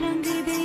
रंग दे